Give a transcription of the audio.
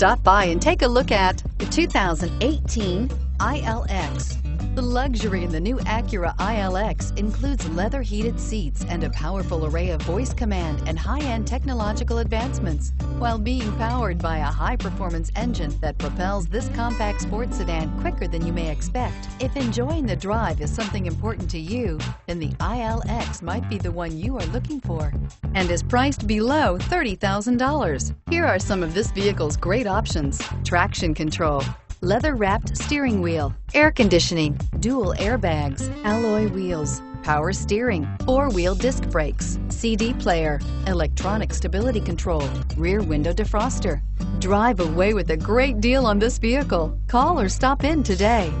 Stop by and take a look at the 2018 ILX. The luxury in the new Acura ILX includes leather heated seats and a powerful array of voice command and high-end technological advancements, while being powered by a high-performance engine that propels this compact sports sedan quicker than you may expect. If enjoying the drive is something important to you, then the ILX might be the one you are looking for and is priced below $30,000. Here are some of this vehicle's great options. Traction control, leather-wrapped steering wheel, air conditioning, dual airbags, alloy wheels, power steering, four-wheel disc brakes, CD player, electronic stability control, rear window defroster. Drive away with a great deal on this vehicle. Call or stop in today.